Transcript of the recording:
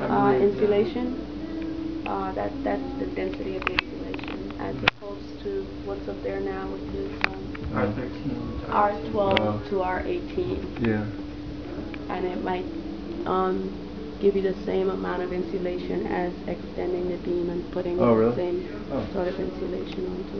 Uh, insulation, uh, that, that's the density of the insulation as opposed to what's up there now, which is, um, R13, R12 to R eighteen. Yeah. And it might, um, give you the same amount of insulation as extending the beam and putting Oh, the same Oh. sort of insulation onto it.